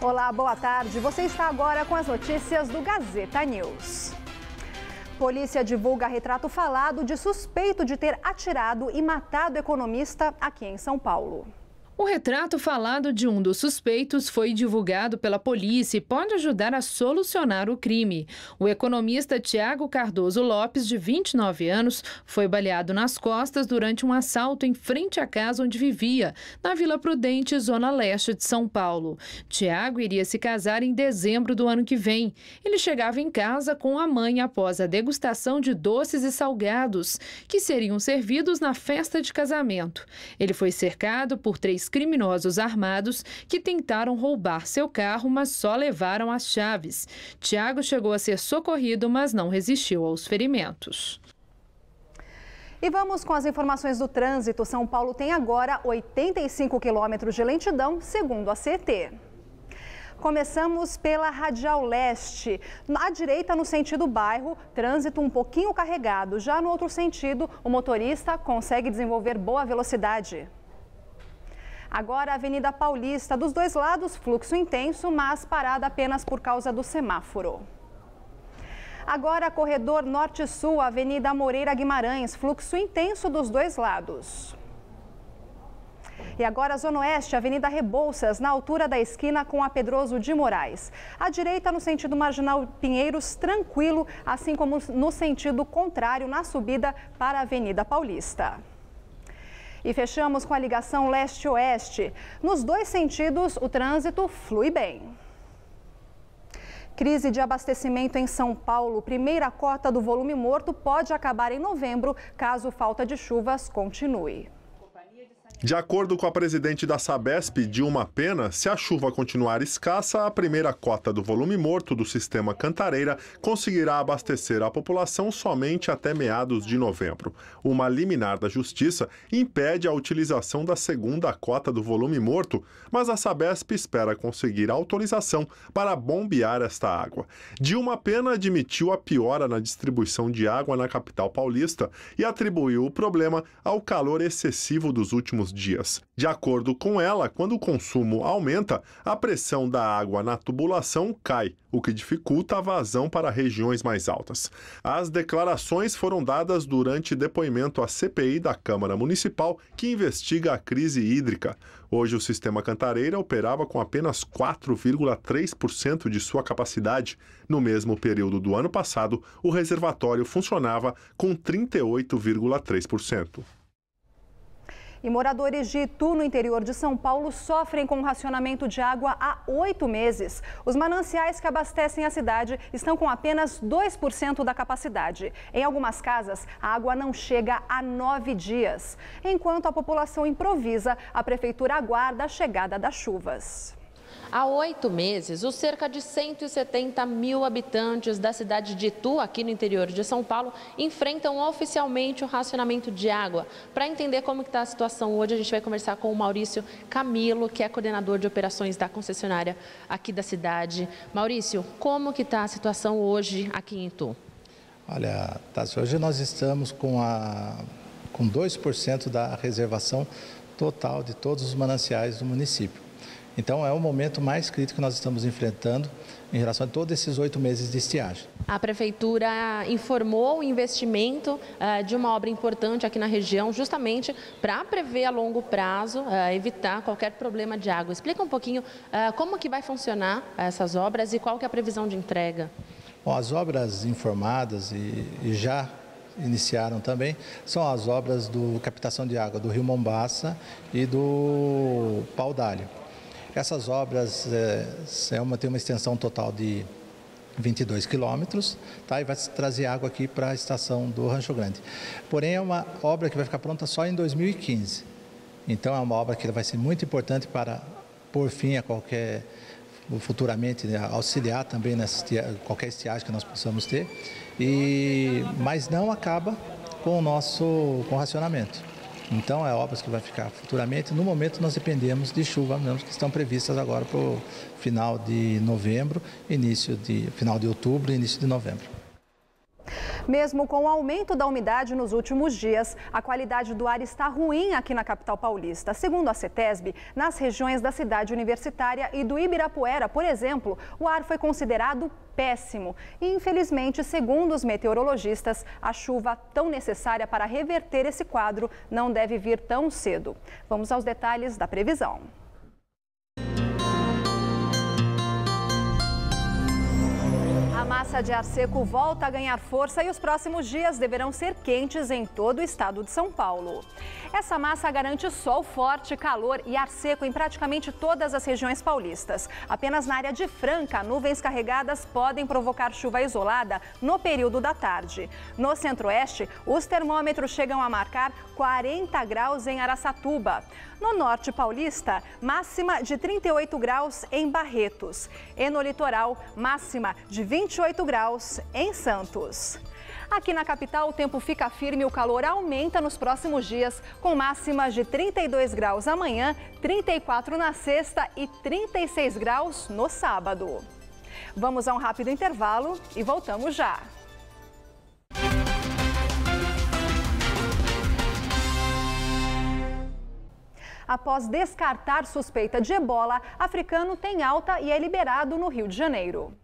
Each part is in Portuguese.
Olá, boa tarde. Você está agora com as notícias do Gazeta News. Polícia divulga retrato falado de suspeito de ter atirado e matado economista aqui em São Paulo. O retrato falado de um dos suspeitos foi divulgado pela polícia e pode ajudar a solucionar o crime. O economista Tiago Cardoso Lopes, de 29 anos, foi baleado nas costas durante um assalto em frente à casa onde vivia, na Vila Prudente, zona leste de São Paulo. Tiago iria se casar em dezembro do ano que vem. Ele chegava em casa com a mãe após a degustação de doces e salgados, que seriam servidos na festa de casamento. Ele foi cercado por três criminosos armados que tentaram roubar seu carro, mas só levaram as chaves. Tiago chegou a ser socorrido, mas não resistiu aos ferimentos. E vamos com as informações do trânsito. São Paulo tem agora 85 quilômetros de lentidão, segundo a CT. Começamos pela Radial Leste. À direita, no sentido bairro, trânsito um pouquinho carregado. Já no outro sentido, o motorista consegue desenvolver boa velocidade. Agora, Avenida Paulista, dos dois lados, fluxo intenso, mas parada apenas por causa do semáforo. Agora, corredor Norte-Sul, Avenida Moreira Guimarães, fluxo intenso dos dois lados. E agora, Zona Oeste, Avenida Rebouças, na altura da esquina com a Pedroso de Moraes. À direita, no sentido marginal Pinheiros, tranquilo, assim como no sentido contrário, na subida para a Avenida Paulista. E fechamos com a ligação leste-oeste. Nos dois sentidos, o trânsito flui bem. Crise de abastecimento em São Paulo. Primeira cota do volume morto pode acabar em novembro, caso falta de chuvas continue. De acordo com a presidente da Sabesp, Dilma Pena, se a chuva continuar escassa, a primeira cota do volume morto do sistema Cantareira conseguirá abastecer a população somente até meados de novembro. Uma liminar da Justiça impede a utilização da segunda cota do volume morto, mas a Sabesp espera conseguir autorização para bombear esta água. Dilma Pena admitiu a piora na distribuição de água na capital paulista e atribuiu o problema ao calor excessivo dos últimos dias. De acordo com ela, quando o consumo aumenta, a pressão da água na tubulação cai, o que dificulta a vazão para regiões mais altas. As declarações foram dadas durante depoimento à CPI da Câmara Municipal, que investiga a crise hídrica. Hoje, o sistema Cantareira operava com apenas 4,3% de sua capacidade. No mesmo período do ano passado, o reservatório funcionava com 38,3%. E moradores de Itu, no interior de São Paulo, sofrem com o racionamento de água há oito meses. Os mananciais que abastecem a cidade estão com apenas 2% da capacidade. Em algumas casas, a água não chega a nove dias. Enquanto a população improvisa, a prefeitura aguarda a chegada das chuvas. Há oito meses, os cerca de 170 mil habitantes da cidade de Itu, aqui no interior de São Paulo, enfrentam oficialmente o racionamento de água. Para entender como está a situação hoje, a gente vai conversar com o Maurício Camilo, que é coordenador de operações da concessionária aqui da cidade. Maurício, como que está a situação hoje aqui em Itu? Olha, Tassi, hoje nós estamos com, a, com 2% da reservação total de todos os mananciais do município. Então, é o momento mais crítico que nós estamos enfrentando em relação a todos esses oito meses de estiagem. A Prefeitura informou o investimento uh, de uma obra importante aqui na região, justamente para prever a longo prazo, uh, evitar qualquer problema de água. Explica um pouquinho uh, como que vai funcionar essas obras e qual que é a previsão de entrega. Bom, as obras informadas e, e já iniciaram também são as obras do captação de água do Rio Mombaça e do Pau d'Alho. Essas obras é, é uma, tem uma extensão total de 22 quilômetros, tá? e vai trazer água aqui para a estação do Rancho Grande. Porém, é uma obra que vai ficar pronta só em 2015. Então, é uma obra que vai ser muito importante para pôr fim a qualquer, futuramente, né, auxiliar também nessa qualquer estiagem que nós possamos ter, e, mas não acaba com o nosso com o racionamento. Então, é obras que vai ficar futuramente. No momento, nós dependemos de chuva mesmo, que estão previstas agora para o final de novembro, início de final de outubro e início de novembro. Mesmo com o aumento da umidade nos últimos dias, a qualidade do ar está ruim aqui na capital paulista. Segundo a CETESB, nas regiões da cidade universitária e do Ibirapuera, por exemplo, o ar foi considerado péssimo. E, infelizmente, segundo os meteorologistas, a chuva tão necessária para reverter esse quadro não deve vir tão cedo. Vamos aos detalhes da previsão. Massa de ar seco volta a ganhar força e os próximos dias deverão ser quentes em todo o estado de São Paulo. Essa massa garante sol forte, calor e ar seco em praticamente todas as regiões paulistas. Apenas na área de Franca, nuvens carregadas podem provocar chuva isolada no período da tarde. No centro-oeste, os termômetros chegam a marcar 40 graus em Araçatuba. No norte paulista, máxima de 38 graus em Barretos. E no litoral, máxima de 28 graus em Santos. Aqui na capital, o tempo fica firme e o calor aumenta nos próximos dias, com máximas de 32 graus amanhã, 34 na sexta e 36 graus no sábado. Vamos a um rápido intervalo e voltamos já. Após descartar suspeita de ebola, africano tem alta e é liberado no Rio de Janeiro.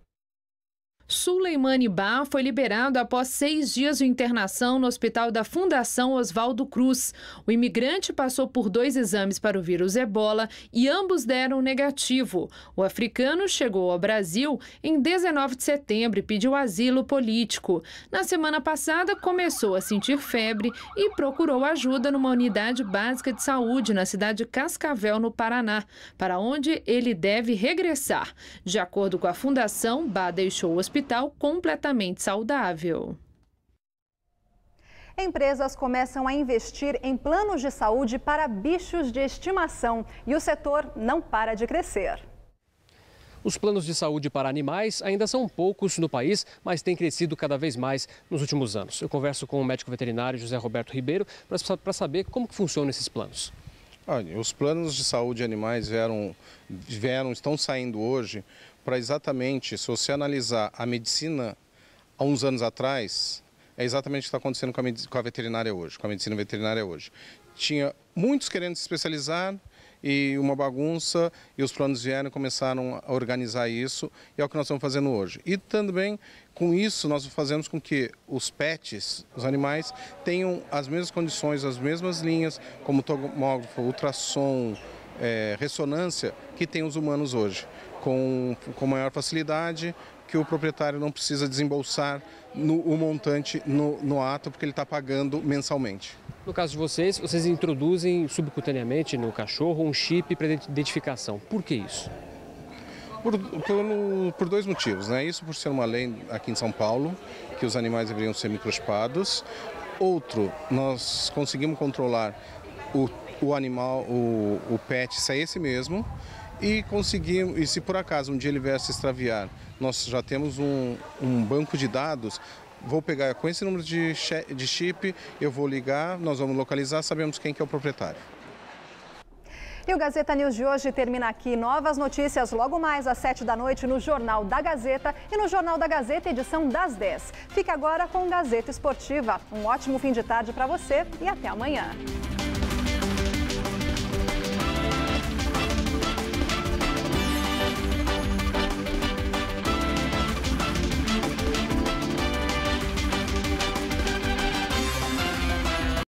Suleimani Bar foi liberado após seis dias de internação no hospital da Fundação Oswaldo Cruz. O imigrante passou por dois exames para o vírus ebola e ambos deram negativo. O africano chegou ao Brasil em 19 de setembro e pediu asilo político. Na semana passada, começou a sentir febre e procurou ajuda numa unidade básica de saúde na cidade de Cascavel, no Paraná, para onde ele deve regressar. De acordo com a Fundação, Bar deixou o hospital hospital completamente saudável. Empresas começam a investir em planos de saúde para bichos de estimação e o setor não para de crescer. Os planos de saúde para animais ainda são poucos no país, mas têm crescido cada vez mais nos últimos anos. Eu converso com o médico veterinário José Roberto Ribeiro para saber como que funcionam esses planos. Olha, os planos de saúde de animais vieram, vieram, estão saindo hoje para exatamente, se você analisar a medicina há uns anos atrás, é exatamente o que está acontecendo com a, com a veterinária hoje, com a medicina veterinária hoje. Tinha muitos querendo se especializar, e uma bagunça e os planos vieram e começaram a organizar isso e é o que nós estamos fazendo hoje. E também com isso nós fazemos com que os pets, os animais, tenham as mesmas condições, as mesmas linhas, como tomógrafo, ultrassom, é, ressonância que tem os humanos hoje com, com maior facilidade, que o proprietário não precisa desembolsar no, o montante no, no ato, porque ele está pagando mensalmente. No caso de vocês, vocês introduzem subcutaneamente no cachorro um chip para identificação. Por que isso? Por, por, por, dois motivos, né? Isso por ser uma lei aqui em São Paulo, que os animais deveriam ser microchipados. Outro, nós conseguimos controlar o, o animal, o, o pet, se é esse mesmo, e conseguimos, e se por acaso um dia ele vier se extraviar, nós já temos um, um banco de dados vou pegar com esse número de, de chip, eu vou ligar, nós vamos localizar, sabemos quem que é o proprietário. E o Gazeta News de hoje termina aqui. Novas notícias logo mais às 7 da noite no Jornal da Gazeta e no Jornal da Gazeta, edição das 10. Fique agora com Gazeta Esportiva. Um ótimo fim de tarde para você e até amanhã.